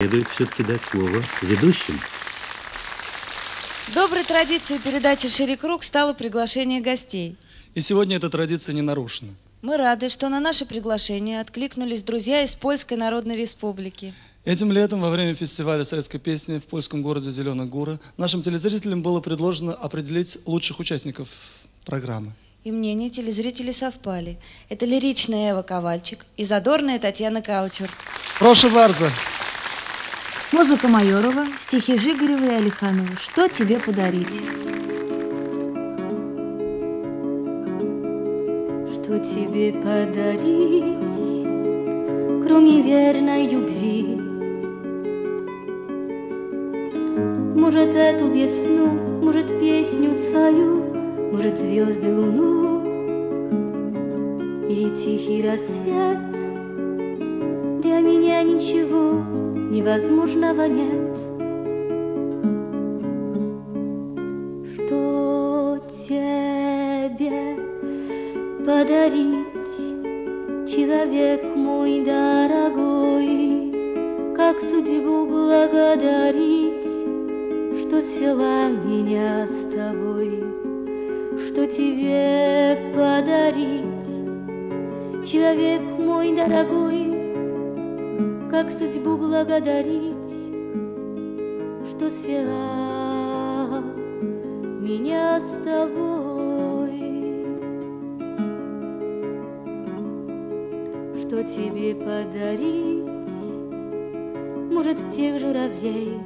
Следует все-таки дать слово ведущим. Доброй традицией передачи «Шире круг» стало приглашение гостей. И сегодня эта традиция не нарушена. Мы рады, что на наше приглашение откликнулись друзья из Польской Народной Республики. Этим летом во время фестиваля советской песни в польском городе Зеленая Гура нашим телезрителям было предложено определить лучших участников программы. И мнения телезрителей совпали. Это лиричная Эва Ковальчик и задорная Татьяна Каучер. Прошу bardzo. Музыка Майорова, стихи Жигарева и Алиханова. Что тебе подарить? Что тебе подарить, кроме верной любви? Может, эту весну, может, песню свою, может, звезды, луну или тихий рассвет. Для меня ничего невозможного нет. Что тебе подарить, человек мой дорогой, как судьбу благодарить, что свела меня с тобой, что тебе подарить, человек мой дорогой, как судьбу благодарить, что свела меня с тобой, что тебе подарить, может тех журавлей,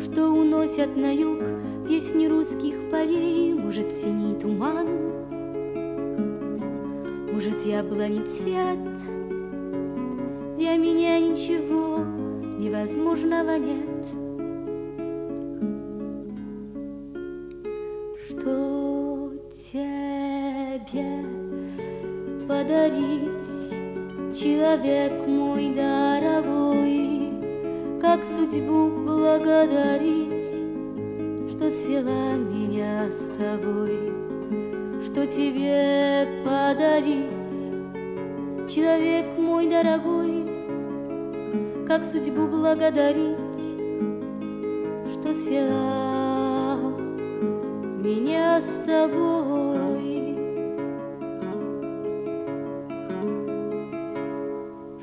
что уносят на юг песни русских полей, может синий туман может, яблони цвет. Для меня ничего невозможного нет. Что тебе подарить, человек мой дорогой? Как судьбу благодарить, что свела меня с тобой? Что тебе подарить, человек мой дорогой, как судьбу благодарить, что свела меня с тобой,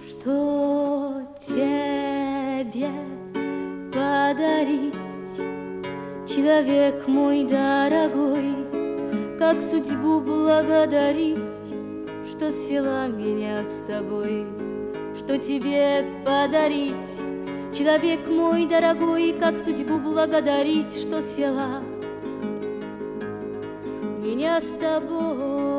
что тебе подарить, человек мой дорогой как судьбу благодарить, что свела меня с тобой, что тебе подарить, человек мой дорогой, как судьбу благодарить, что свела меня с тобой.